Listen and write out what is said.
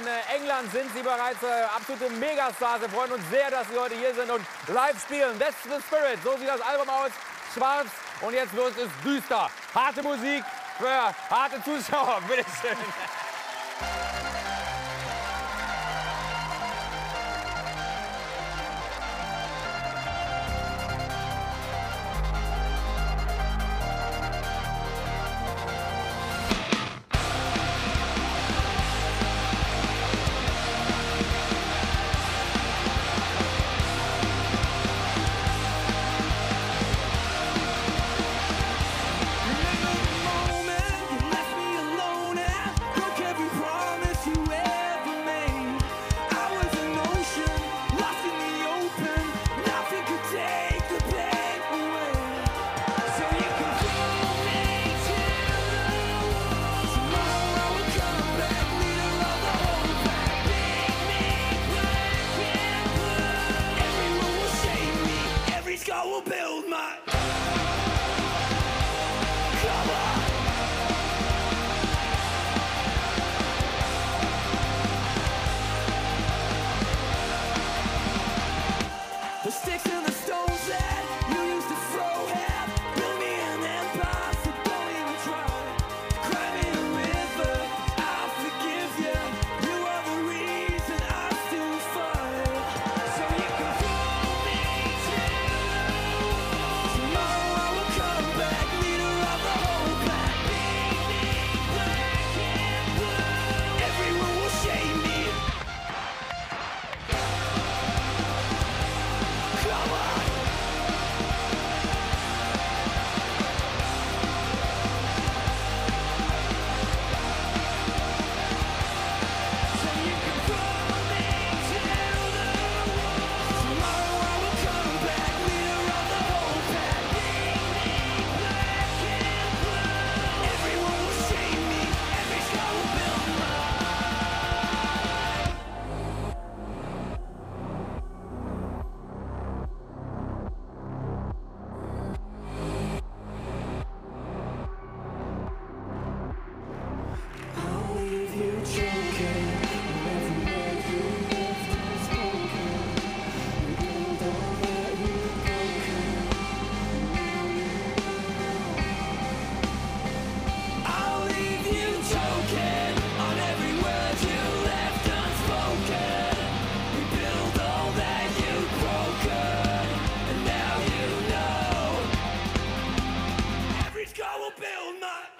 In äh, England sind sie bereits äh, absolute Megastars. Wir freuen uns sehr, dass sie heute hier sind und live spielen. That's the Spirit. So sieht das Album aus. Schwarz. Und jetzt wird es düster. Harte Musik für harte Zuschauer. Bitteschön. I'm not